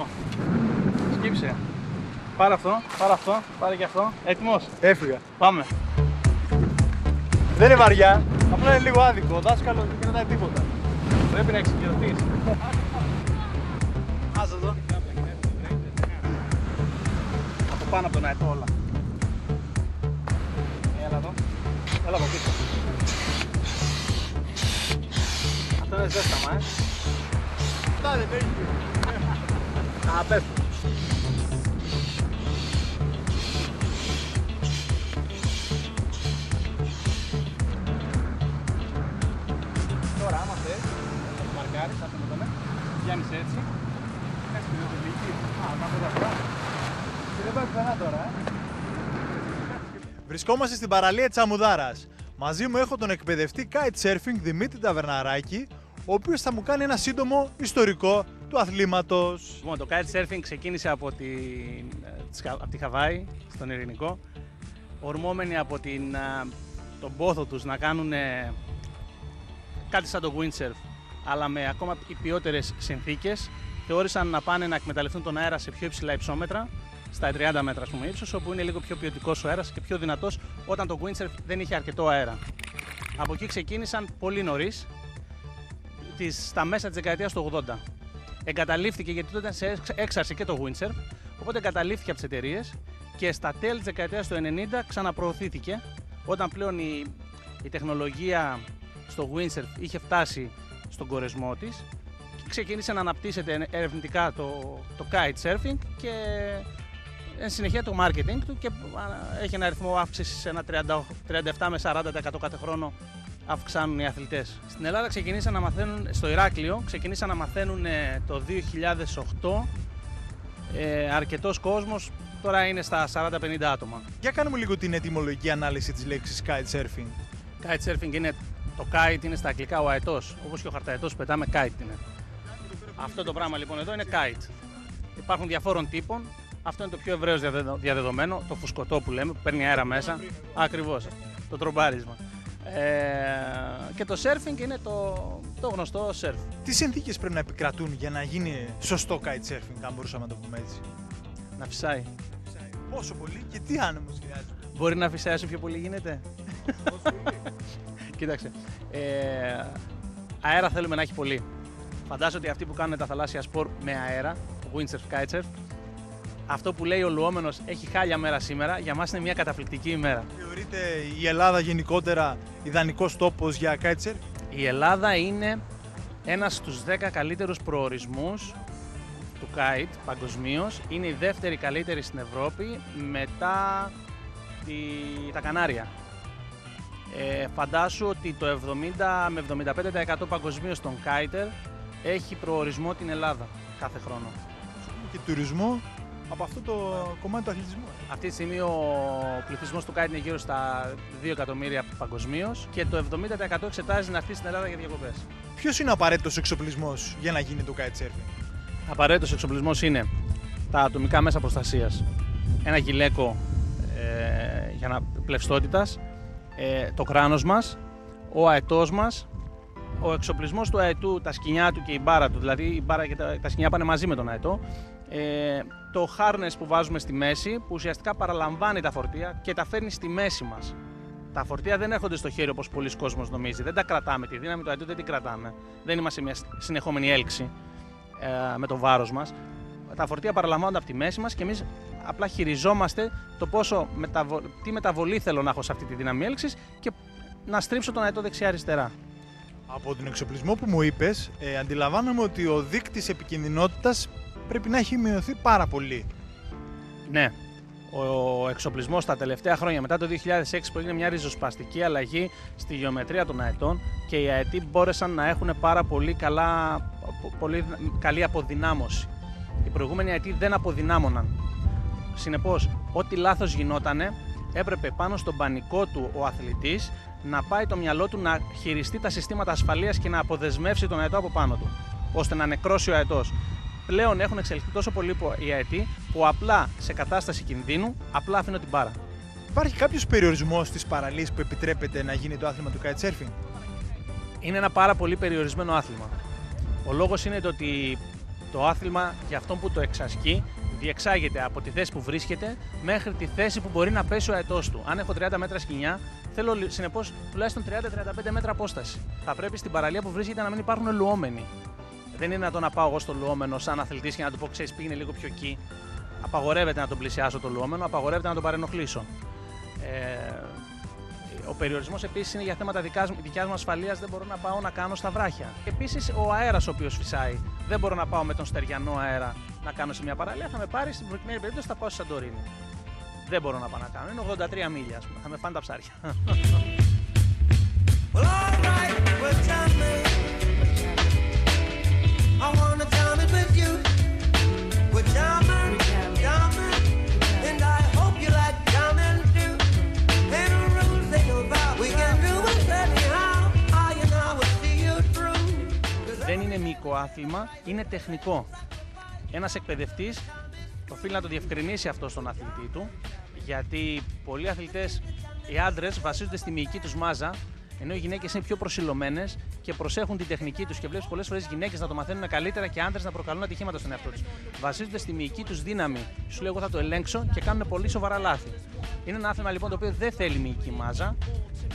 Λοιπόν, σκύψε. Πάρε αυτό, πάρε αυτό, πάρε και αυτό. Έτοιμος; Έφυγα. Πάμε. Δεν είναι βαριά, απλά είναι λίγο άδικο. Ο δάσκαλος δεν κρατάει τίποτα. Πρέπει να εξοικειωθείς. Άσε εδώ. Από πάνω από τον αετό όλα. Έλα εδώ. Έλα από πίσω. Αυτό είναι ζέσταμα, ε. Αυτά δεν έχει. Α, πες του. Τώρα, άμα θες, θα το μαρκάρεις, αυτό με τον Πιάνεις έτσι. Κάνεις τη δεδομική. Α, να πω αυτά. Και δεν πάει πουθενά τώρα, ε. Βρισκόμαστε στην παραλία της Αμουδάρας. Μαζί μου έχω τον εκπαιδευτή kitesurfing Δημήτρη Ταβερναράκη, ο οποίος θα μου κάνει ένα σύντομο ιστορικό του αθλήματος. Λοιπόν, το kitesurfing ξεκίνησε από, τη, από τη Χαβάη, στον Ειρηνικό, ορμόμενοι από την, α, τον πόθο τους να κάνουν ε, κάτι σαν το windsurf, αλλά με ακόμα υπιότερες συνθήκες, θεώρησαν να πάνε να εκμεταλλευτούν τον αέρα σε πιο υψηλά υψόμετρα, στα 30 μέτρα ας πούμε, ύψος, όπου είναι λίγο πιο ποιοτικός ο αέρας και πιο δυνατός όταν το windsurf δεν είχε αρκετό αέρα. Από εκεί ξεκίνησαν πολύ νωρίς, τις, στα μέσα της δεκαετίας του 80 εγκαταλείφθηκε γιατί τότε ήταν σε εξ- έξαρση και το windsurf, οπότε εγκαταλείφθηκε από τις εταιρείες και στα τέλη της δεκαετίας του 90 ξαναπροωθήθηκε. Όταν πλέον η, η τεχνολογία στο windsurf είχε φτάσει στον κορεσμό της και ξεκίνησε να αναπτύσσεται ερευνητικά το, το kite surfing και εν συνεχεία το marketing του και α, έχει ένα αριθμό αύξησης σε ένα 30, 37 με 40% κάθε χρόνο αυξάνουν οι αθλητές. Στην Ελλάδα ξεκινήσαν να μαθαίνουν, στο Ηράκλειο, ξεκινήσαν να μαθαίνουν ε, το 2008 ε, αρκετός κόσμος, τώρα είναι στα 40-50 άτομα. Για κάνουμε λίγο την ετυμολογική ανάλυση της λέξης kitesurfing. Kitesurfing είναι, το kite είναι στα αγγλικά ο αετός, όπως και ο χαρταετός πετάμε kite είναι. Αυτό το πράγμα λοιπόν εδώ είναι kite. Υπάρχουν διαφόρων τύπων. Αυτό είναι το πιο ευρέως διαδεδο- διαδεδομένο, το φουσκωτό που λέμε, που παίρνει αέρα μέσα. Ακριβώς, το τρομπάρισμα. Ε, και το surfing είναι το, το γνωστό surf. Τι συνθήκες πρέπει να επικρατούν για να γίνει σωστό kitesurfing, αν μπορούσαμε να το πούμε έτσι; Να φυσάει. Πόσο πολύ και τι άνεμος χρειάζεται. Μπορεί να φυσάει όσο πιο πολύ γίνεται. Κοίταξε. Ε, αέρα θέλουμε να έχει πολύ. Φαντάζομαι ότι αυτοί που κάνουν τα θαλάσσια σπορ με αέρα, windsurf, kitesurf, αυτό που λέει ο λουόμενος έχει χάλια μέρα σήμερα, για μας είναι μια καταπληκτική ημέρα. Θεωρείται η Ελλάδα γενικότερα ιδανικός τόπος για kitesurf. Η Ελλάδα είναι ένας στους 10 καλύτερους προορισμούς του kite παγκοσμίως. Είναι η δεύτερη καλύτερη στην Ευρώπη μετά τη, τα Κανάρια. Ε, φαντάσου ότι το 70 με 75% παγκοσμίως των kiter έχει προορισμό την Ελλάδα κάθε χρόνο. και τουρισμό; Από αυτό το κομμάτι του αθλητισμού. Αυτή τη στιγμή ο πληθυσμός του kite είναι γύρω στα 2 εκατομμύρια παγκοσμίως και το 70% εξετάζει να έρθει στην Ελλάδα για διακοπές. Ποιος είναι ο απαραίτητος εξοπλισμός για να γίνει το kitesurfing. Απαραίτητος εξοπλισμός είναι τα ατομικά μέσα προστασίας, ένα γυλαίκο ε, για να πλευστότητας, ε, το κράνος μας, ο αετός μας, ο εξοπλισμός του αετού, τα σκοινιά του και η μπάρα του, δηλαδή η μπάρα και τα, τα σκοινιά πάνε μαζί με τον αετό, ε, το harness που βάζουμε στη μέση, που ουσιαστικά παραλαμβάνει τα φορτία και τα φέρνει στη μέση μας. Τα φορτία δεν έρχονται στο χέρι όπως πολλοί κόσμος νομίζει. Δεν τα κρατάμε. Τη δύναμη του αετού δεν την κρατάμε. Δεν είμαστε σε μια συνεχόμενη έλξη ε, με το βάρος μας. Τα φορτία παραλαμβάνονται από τη μέση μας και εμείς απλά χειριζόμαστε το πόσο μεταβο... τι μεταβολή θέλω να έχω σε αυτή τη δύναμη έλξης και να στρίψω τον αετό δεξιά-αριστερά. Από τον εξοπλισμό που μου είπες, ε, αντιλαμβάνομαι ότι ο δείκτης επικινδυνότητας πρέπει να έχει μειωθεί πάρα πολύ. Ναι, ο εξοπλισμός τα τελευταία χρόνια μετά το 2006 που έγινε μια ριζοσπαστική αλλαγή στη γεωμετρία των αετών και οι αετοί μπόρεσαν να έχουν πάρα πολύ, καλά, πολύ καλή αποδυνάμωση. Οι προηγούμενοι αετοί δεν αποδυνάμωναν. Συνεπώς, ό,τι λάθος γινότανε, έπρεπε πάνω στον πανικό του ο αθλητής να πάει το μυαλό του να χειριστεί τα συστήματα ασφαλείας και να αποδεσμεύσει τον αετό από πάνω του, ώστε να νεκρώσει ο αετός. Πλέον έχουν εξελιχθεί τόσο πολύ οι αετοί που απλά σε κατάσταση κινδύνου απλά αφήνω την μπάρα. Υπάρχει κάποιος περιορισμός στις παραλίες που επιτρέπεται να γίνει το άθλημα του kitesurfing. Είναι ένα πάρα πολύ περιορισμένο άθλημα. Ο λόγος είναι το ότι Το άθλημα για αυτόν που το εξασκεί διεξάγεται από τη θέση που βρίσκεται μέχρι τη θέση που μπορεί να πέσει ο αετός του. Αν έχω 30 μέτρα σκηνιά, θέλω συνεπώς τουλάχιστον 30-35 μέτρα απόσταση. Θα πρέπει στην παραλία που βρίσκεται να μην υπάρχουν λουόμενοι. Δεν είναι δυνατόν να πάω εγώ στο λουόμενο σαν αθλητής και να του πω: Ξέρεις, πήγαινε λίγο πιο εκεί. Απαγορεύεται να τον πλησιάσω το λουόμενο, απαγορεύεται να τον παρενοχλήσω. Ε, ο περιορισμός επίσης είναι για θέματα δικιάς μου ασφαλείας. Δεν μπορώ να πάω να κάνω στα βράχια. Επίσης, ο αέρας ο οποίος φυσάει. Δεν μπορώ να πάω με τον στεριανό αέρα να κάνω σε μια παραλία. Θα με πάρει στην προκειμένη περίπτωση θα πάω στη Σαντορίνη. Δεν μπορώ να πάω να κάνω. Είναι 83 μίλια, ας πούμε. Θα με φάνε τα ψάρια. Άθλημα, είναι τεχνικό. Ένας εκπαιδευτής οφείλει να το διευκρινίσει αυτό στον αθλητή του, γιατί πολλοί αθλητές, οι άντρες βασίζονται στη μυϊκή τους μάζα, ενώ οι γυναίκες είναι πιο προσιλωμένες και προσέχουν την τεχνική τους. Και βλέπεις πολλές φορές γυναίκες να το μαθαίνουν καλύτερα και άντρες να προκαλούν ατυχήματα στον εαυτό τους. Βασίζονται στη μυϊκή τους δύναμη. Σου λέω, εγώ θα το ελέγξω και κάνουν πολύ σοβαρά λάθη. Είναι ένα άθλημα λοιπόν το οποίο δεν θέλει μυϊκή μάζα,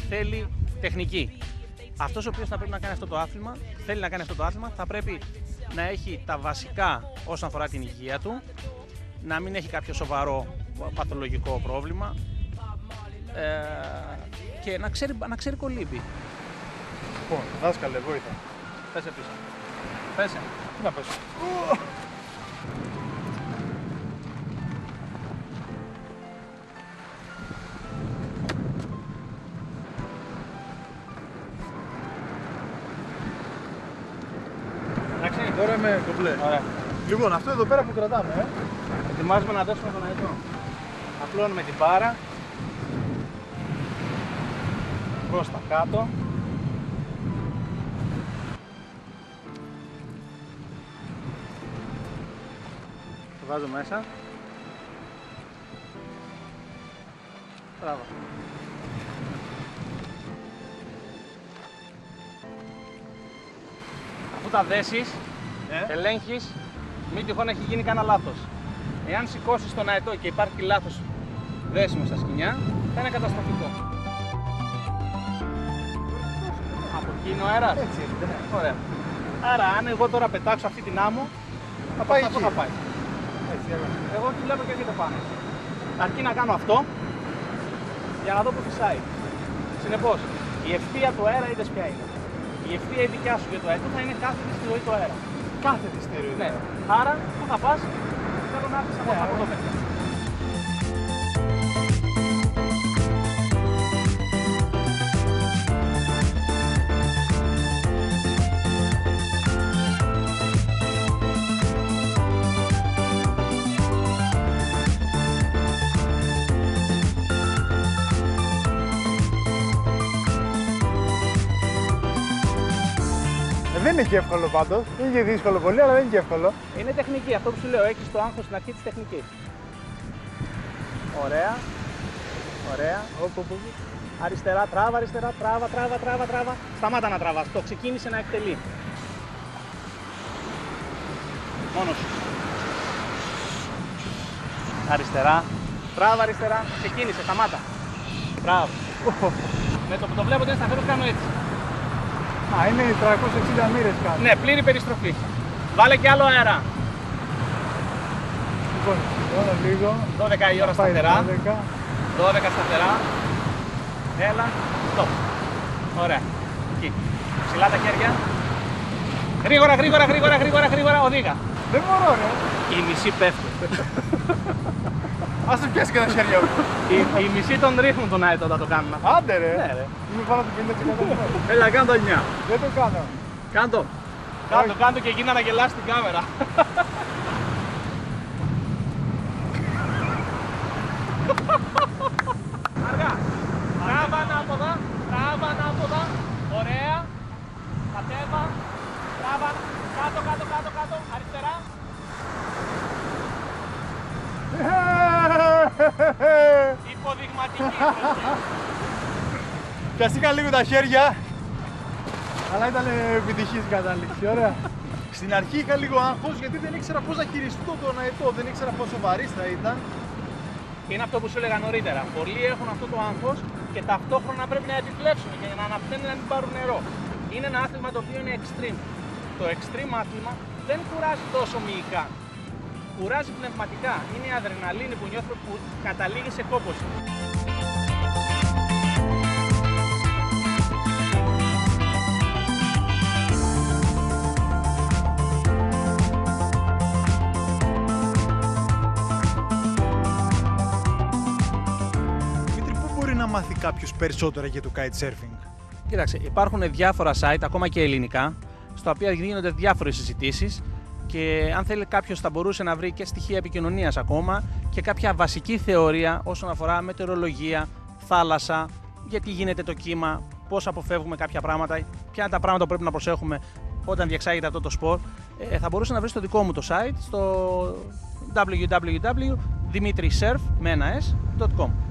θέλει τεχνική. Αυτός ο οποίος θα πρέπει να κάνει αυτό το άθλημα, θέλει να κάνει αυτό το άθλημα, θα πρέπει να έχει τα βασικά όσον αφορά την υγεία του, να μην έχει κάποιο σοβαρό παθολογικό πρόβλημα ε, και να ξέρει, να ξέρει κολύμπι. Λοιπόν, δάσκαλε, βοήθα. Πέσε πίσω. Πέσε. Τι να πέσω. Είμαι κομπλέ. Ωραία. Λοιπόν, αυτό εδώ πέρα που κρατάμε, ε. Ετοιμάζουμε να δώσουμε τον αετό. Απλώνουμε την πάρα. Προς τα κάτω. Το βάζω μέσα. Μπράβο. Αφού τα δέσεις, ε; ελέγχεις, μην τυχόν έχει γίνει κανένα λάθος. Εάν σηκώσεις τον αετό και υπάρχει λάθος δέσιμο στα σκηνιά, θα είναι καταστροφικό. Από εκεί είναι ο αέρας. Έτσι είναι. Ναι. Ωραία. Άρα, αν εγώ τώρα πετάξω αυτή την άμμο, θα πάει εκεί. θα πάει. Έτσι, εγώ βλέπω και έρχεται πάνω. Αρκεί να κάνω αυτό για να δω που φυσάει. Συνεπώς, η ευθεία του αέρα είδες ποια είναι. Η ευθεία η δικιά σου για το αέτο θα είναι κάθετη στη ροή του αέρα κάθετη στήριο. Ναι. Άρα, πού θα πας, θέλω να έρθεις από ναι, εδώ πέρα. Είναι και εύκολο πάντως. Είναι και δύσκολο πολύ, αλλά δεν είναι και εύκολο. Είναι τεχνική, αυτό που σου λέω. Έχεις το άγχος στην αρχή της τεχνικής. Ωραία. Ωραία. Οπ, οπ, Αριστερά, τράβα, αριστερά, τράβα, τράβα, τράβα, τράβα. Σταμάτα να τραβάς. Το ξεκίνησε να εκτελεί. Μόνος σου. Αριστερά. Τράβα, αριστερά. Ξεκίνησε, σταμάτα. Μπράβο. Με το που το βλέπω δεν σταθερός κάνω έτσι. Α, είναι 360 μοίρες κάτω. Ναι, πλήρη περιστροφή. Βάλε και άλλο αέρα. Λοιπόν, τώρα λίγο. 12 η ώρα σταθερά. 12. 12 σταθερά. Έλα. Stop. Ωραία. Εκεί. Ψηλά τα χέρια. Γρήγορα, γρήγορα, γρήγορα, γρήγορα, γρήγορα, οδήγα. Δεν μπορώ, ρε. Η μισή πέφτει. Ας το πιάσει και τα χέρια μου. οι, οι μισοί τον ρίχνουν τον αέτο όταν το κάνουν. Άντε ρε. Ναι, ρε. Είμαι πάνω από 50%. Έλα, κάνε το 9. Δεν το κάνω. Κάντο. Κάντο, κάντο και γίνα να γελάς την κάμερα. Αργά. Τράβα ανάποδα. Τράβα ανάποδα. Ωραία. Κατέβα. Τράβα. Κάτω, κάτω, κάτω, κάτω. Αριστερά. Υποδειγματική Πιαστήκα λίγο τα χέρια, αλλά ήταν επιτυχής η κατάληξη, ωραία. Στην αρχή είχα λίγο άγχος γιατί δεν ήξερα πώς να χειριστώ τον αετό, δεν ήξερα πόσο βαρύς θα ήταν. Είναι αυτό που σου έλεγα νωρίτερα. Πολλοί έχουν αυτό το άγχος και ταυτόχρονα πρέπει να επιπλέψουν και να αναπτύσσουν να μην πάρουν νερό. Είναι ένα άθλημα το οποίο είναι extreme. Το extreme άθλημα δεν κουράζει τόσο μυϊκά. Κουράζει πνευματικά. Είναι η αδρεναλίνη που νιώθω που καταλήγει σε κόπωση. Μάθει κάποιος περισσότερα για το kitesurfing; Κοίταξε, υπάρχουν διάφορα site, ακόμα και ελληνικά, στα οποία γίνονται διάφορες συζητήσεις και αν θέλει κάποιος θα μπορούσε να βρει και στοιχεία επικοινωνίας ακόμα και κάποια βασική θεωρία όσον αφορά μετεωρολογία, θάλασσα, γιατί γίνεται το κύμα, πώς αποφεύγουμε κάποια πράγματα, ποια είναι τα πράγματα που πρέπει να προσέχουμε όταν διεξάγεται αυτό το σπορ. Ε, θα μπορούσε να βρεις στο δικό μου το site στο www.dimitrisurf.com.